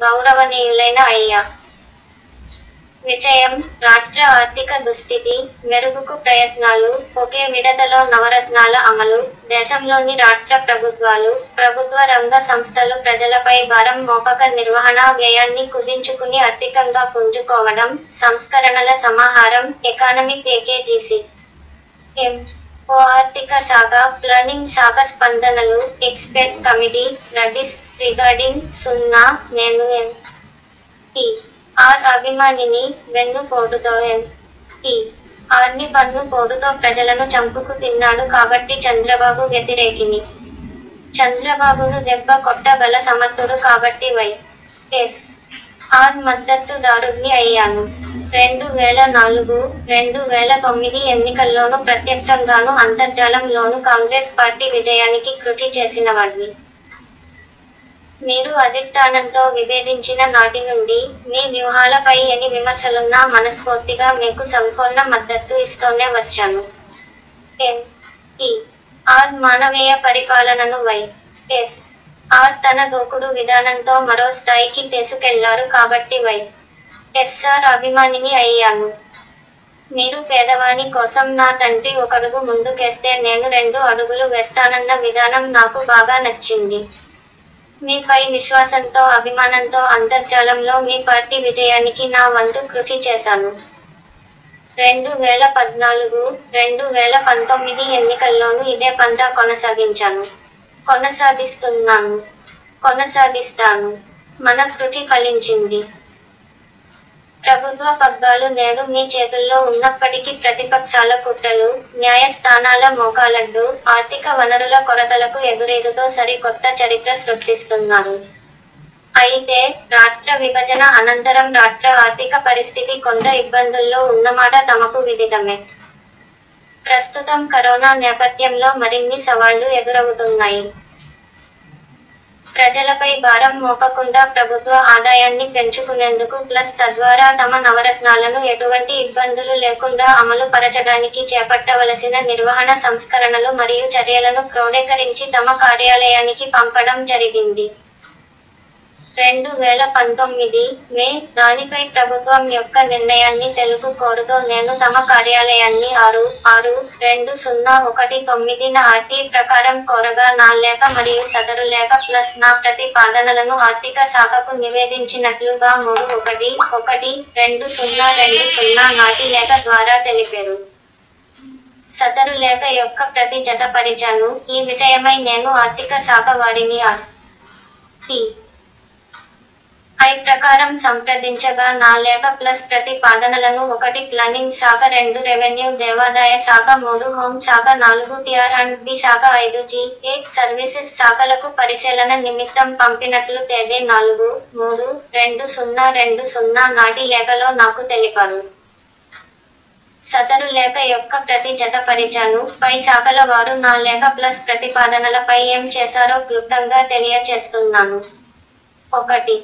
గౌరవనీయులైన అయ్యా. విజయం రాష్ట్ర ఆర్థిక దుస్థితి మెరుగుకు ప్రయత్నాలు ఒకే విడతలో నవరత్నాల అమలు దేశంలోని రాష్ట్ర ప్రభుత్వాలు ప్రభుత్వ రంగ సంస్థలు ప్రజలపై భారం మోపక నిర్వహణ వ్యయాన్ని కుదించుకుని ఆర్థికంగా పుంజుకోవడం సంస్కరణల సమాహారం ఎకానమిక్ ఏకేజీసీ ఎం ఆర్థిక శాఖ ప్లానింగ్ శాఖ స్పందనలు ఎక్స్పర్ట్ కమిటీ రడిస్ రిగార్డింగ్ సున్నా నేను ఎన్ టి. ఆర్. అభిమానిని వెన్ను పోటుతో ఎన్ టి. ఆర్ని పన్ను పోటుతో ప్రజలను చంపుకు తిన్నాడు కాబట్టి చంద్రబాబు వ్యతిరేకిని. చంద్రబాబును దెబ్బ కొట్టగల సమర్థుడు కాబట్టి వై. ఎస్. ఆర్. మద్దతుదారుణ్ణి అయ్యాను. రెండు వేల నాలుగు రెండు వేల తొమ్మిది ఎన్నికల్లోనూ ప్రత్యక్షంగాను అంతర్జాలంలోనూ కాంగ్రెస్ పార్టీ విజయానికి కృషి చేసిన వాడిని మీరు అధిష్టానంతో విభేదించిన నాటి నుండి మీ వ్యూహాలపై ఎన్ని విమర్శలున్నా మనస్ఫూర్తిగా మీకు సంపూర్ణ మద్దతు ఇస్తూనే వచ్చాను. ఎన్. ఆర్. మానవీయ పరిపాలనను వై. ఎస్. ఆర్. తన దూకుడు విధానంతో మరో స్థాయికి తీసుకెళ్ళారు కాబట్టి వై. ఎస్ఆర్ అభిమానిని అయ్యాను. మీరు పేదవాని కోసం నా తండ్రి ఒకడుగు ముందుకేస్తే నేను రెండు అడుగులు వేస్తానన్న విధానం నాకు బాగా నచ్చింది. మీపై విశ్వాసంతో అభిమానంతో అంతర్జాలంలో మీ పార్టీ విజయానికి నా వంతు కృషి చేశాను. రెండు వేల పద్నాలుగు రెండు వేల పంతొమ్మిది ఎన్నికల్లోనూ ఇదే పంట కొనసాగించాను. కొనసాగిస్తున్నాను. కొనసాగిస్తాను. మన కృషి ఫలించింది. ప్రభుత్వ పగ్గాలు నేడు మీ చేతుల్లో ఉన్నప్పటికీ ప్రతిపక్షాల కుట్రలు న్యాయస్థానాల మోకాలడ్డు ఆర్థిక వనరుల కొరతలకు ఎదురేదుతో సరికొత్త చరిత్ర సృష్టిస్తున్నారు. అయితే రాష్ట్ర విభజన అనంతరం రాష్ట్ర ఆర్థిక పరిస్థితి కొంత ఇబ్బందుల్లో ఉన్నమాట తమకు విదితమే. ప్రస్తుతం కరోనా నేపథ్యంలో మరిన్ని సవాళ్ళు ఎదురవుతున్నాయి. ప్రజలపై భారం మోపకుండా ప్రభుత్వ ఆదాయాన్ని పెంచుకునేందుకు ప్లస్ తద్వారా తమ నవరత్నాలను ఎటువంటి ఇబ్బందులు లేకుండా అమలు పరచడానికి చేపట్టవలసిన నిర్వహణ సంస్కరణలు మరియు చర్యలను క్రోడీకరించి తమ కార్యాలయానికి పంపడం జరిగింది. రెండు వేల పంతొమ్మిది మే దానిపై ప్రభుత్వం యొక్క నిర్ణయాన్ని తెలుపు కోరుతో నేను తమ కార్యాలయాన్ని ఆరు ఆరు రెండు సున్నా ఒకటి తొమ్మిదిన ఆర్టీ ప్రకారం కోరగా నా లేఖ మరియు సదరు లేఖ ప్లస్ నా ప్రతిపాదనలను ఆర్థిక శాఖకు నివేదించినట్లుగా మూడు ఒకటి ఒకటి రెండు సున్నా రెండు సున్నా నాటి లేఖ ద్వారా తెలిపారు. సదరు లేఖ యొక్క ప్రతి జతపరిచాను ఈ విషయమై నేను ఆర్థిక శాఖ వారిని ఆర్ ఐ ప్రకారం సంప్రదించగా నా లేఖ ప్లస్ ప్రతిపాదనలను ఒకటి ప్లానింగ్ శాఖ రెండు రెవెన్యూ దేవాదాయ శాఖ మూడు హోం శాఖ నాలుగు టిఆర్ అండ్ బి శాఖ ఐదు జి ఎయిట్ సర్వీసెస్ శాఖలకు పరిశీలన నిమిత్తం పంపినట్లు తేదీ నాలుగు మూడు రెండు సున్నా రెండు సున్నా నాటి లేఖలో నాకు తెలిపారు సదరు లేఖ యొక్క ప్రతి జత పరిచాను. పై శాఖల వారు నా లేఖ ప్లస్ ప్రతిపాదనలపై ఏం చేశారో క్లుప్తంగా తెలియచేస్తున్నాను. ఒకటి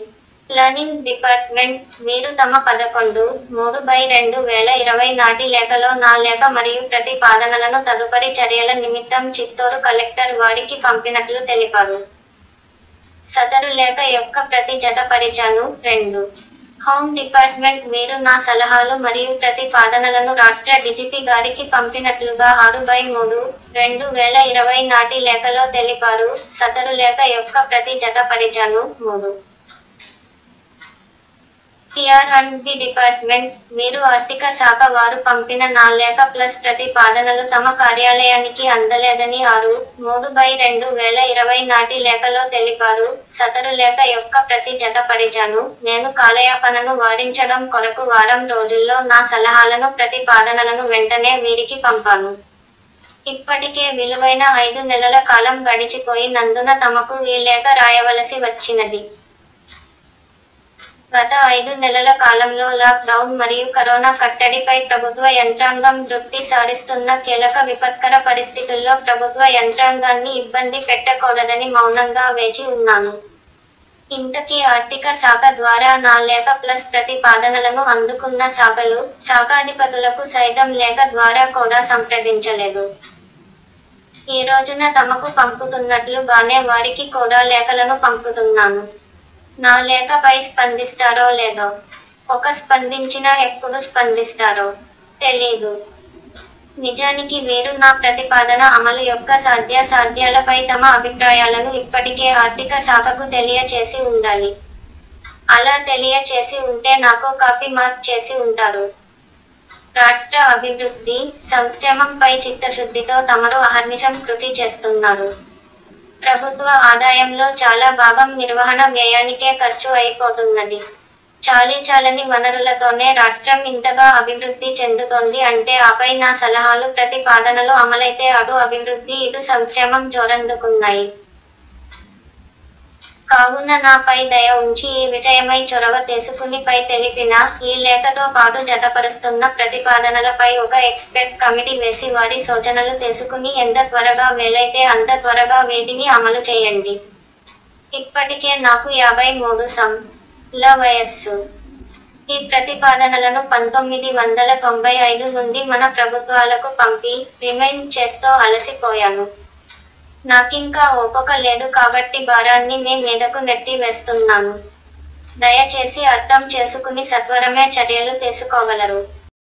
లర్నింగ్ డిపార్ట్మెంట్ మీరు తమ పదకొండు మూడు బై రెండు వేల ఇరవై నాటి లేఖలో నా లేఖ మరియు ప్రతిపాదనలను తదుపరి చర్యల నిమిత్తం చిత్తూరు కలెక్టర్ వారికి పంపినట్లు తెలిపారు. సదరు లేఖ యొక్క ప్రతి జత జతపరిచాను రెండు. హోమ్ డిపార్ట్మెంట్ మీరు నా సలహాలు మరియు ప్రతిపాదనలను రాష్ట్ర డిజిపి గారికి పంపినట్లుగా ఆరు బై మూడు రెండు వేల ఇరవై నాటి లేఖలో తెలిపారు. సదరు లేఖ యొక్క ప్రతి జత జతపరిచాను మూడు. TR and B department. మీరు ఆర్థిక శాఖ వారు పంపిన నా లేఖ ప్లస్ ప్రతిపాదనలు తమ కార్యాలయానికి అందలేదని ఆరు మూడు బై రెండు వేల ఇరవై నాటి లేఖలో తెలిపారు. సదరు లేఖ యొక్క ప్రతి జత నేను కాలయాపనను వారించడం కొరకు వారం రోజుల్లో నా సలహాలను ప్రతిపాదనలను వెంటనే వీరికి పంపాను. ఇప్పటికే విలువైన ఐదు నెలల కాలం గడిచిపోయినందున తమకు ఈ లేఖ రాయవలసి వచ్చినది. గత ఐదు నెలల కాలంలో లాక్ డౌన్ మరియు కరోనా కట్టడిపై ప్రభుత్వ యంత్రాంగం దృష్టి సారిస్తున్న కీలక విపత్కర పరిస్థితుల్లో ప్రభుత్వ యంత్రాంగాన్ని ఇబ్బంది పెట్టకూడదని మౌనంగా వేచి ఉన్నాను. ఇంతకీ ఆర్థిక శాఖ ద్వారా నా లేఖ ప్లస్ ప్రతిపాదనలను అందుకున్న శాఖలు శాఖాధిపతులకు సైతం లేఖ ద్వారా కూడా సంప్రదించలేదు. ఈ రోజున తమకు పంపుతున్నట్లుగానే వారికి కూడా లేఖలను పంపుతున్నాను. నా లేఖపై స్పందిస్తారో లేదో ఒక స్పందించినా ఎప్పుడు స్పందిస్తారో తెలీదు. నిజానికి వీరు నా ప్రతిపాదన అమలు యొక్క సాధ్యాసాధ్యాలపై తమ అభిప్రాయాలను ఇప్పటికే ఆర్థిక శాఖకు తెలియచేసి ఉండాలి. అలా తెలియచేసి ఉంటే నాకు కాపీ మార్క్ చేసి ఉంటారు. రాష్ట్ర అభివృద్ధి సంక్షేమంపై చిత్తశుద్ధితో తమరు అహర్నిశం కృషి చేస్తున్నారు. ప్రభుత్వ ఆదాయంలో చాలా భాగం నిర్వహణ వ్యయానికే ఖర్చు అయిపోతున్నది. చాలీ చాలని వనరులతోనే రాష్ట్రం ఇంతగా అభివృద్ధి చెందుతోంది అంటే ఆపై నా సలహాలు ప్రతిపాదనలు అమలైతే అటు అభివృద్ధి ఇటు సంక్షేమం జోరందుకున్నాయి. కావున నాపై దయ ఉంచి ఈ విషయమై చొరవ తీసుకుని పై తెలిపిన ఈ లేఖతో పాటు జతపరుస్తున్న ప్రతిపాదనలపై ఒక ఎక్స్పర్ట్ కమిటీ వేసి వారి సూచనలు తీసుకుని ఎంత త్వరగా వీలైతే అంత త్వరగా వీటిని అమలు చేయండి. ఇప్పటికే నాకు యాభై మూడు సం ల వయస్సు. ఈ ప్రతిపాదనలను పంతొమ్మిది వందల తొంభై ఐదు నుండి మన ప్రభుత్వాలకు పంపి రిమైండ్ చేస్తూ అలసిపోయాను. నాకింకా ఓపక లేదు కాబట్టి భారాన్ని మీ మీదకు నెట్టి వేస్తున్నాను. దయచేసి అర్థం చేసుకుని సత్వరమే చర్యలు తీసుకోగలరు.